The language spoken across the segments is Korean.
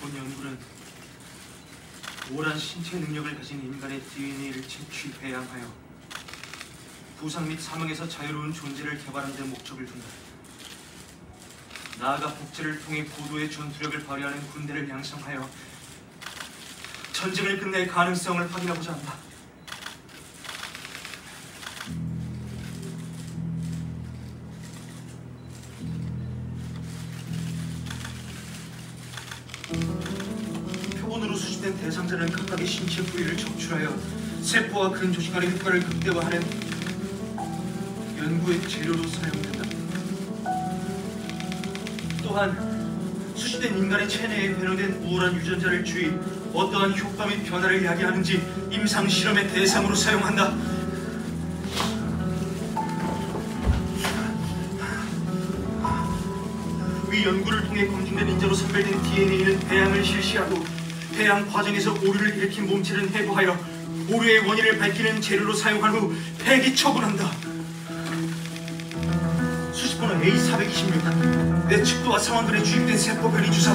이번 연구는 오란 신체 능력을 가진 인간의 DNA를 채취 배양하여 부상 및 사망에서 자유로운 존재를 개발하는 데 목적을 둔다. 나아가 복제를 통해 고도의 전투력을 발휘하는 군대를 양성하여 전쟁을 끝낼 가능성을 확인하고자 한다. 수집된 대상자는 각각의 신체 부위를 적출하여 세포와 근조직 간의 효과를 극대화하는 연구의 재료로 사용된다. 또한 수집된 인간의 체내에 배양된 우울한 유전자를 주입 어떠한 효과 및 변화를 야기하는지 임상 실험의 대상으로 사용한다. 위 연구를 통해 검증된 인자로 선별된 DNA는 배양을 실시하고 배양 과정에서 오류를 일으킨 몸체는 해부하여 오류의 원인을 밝히는 재료로 사용한 후 폐기 처분한다. 수집번호 A426 내 측도와 상황근에 주입된 세포 변이 주사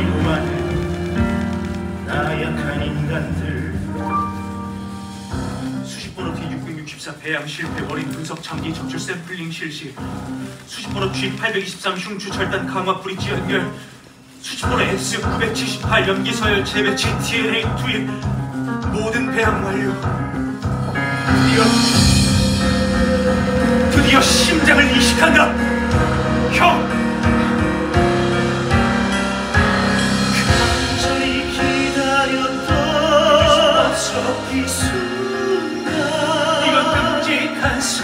마는 나약한 인간들. 수집번호 D664 배양 실패 원인 분석 장기 적출 샘플링 실시. 수집번호 G823 흉추 절단 강화 브릿지 연결. 수집번호 S978 염기 서열 재배치 DNA 투입 모든 배양 완료. 드디어 드디어 심장을 이식한다. 형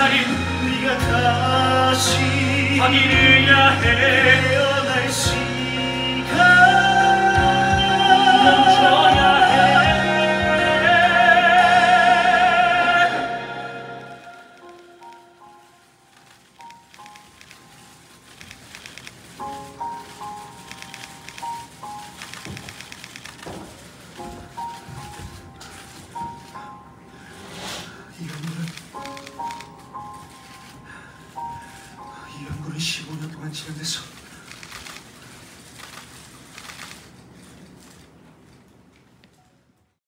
살인 네가 다시 해. 태어날 시간 멈춰야 해 이 연구는 15년 동안 진행돼서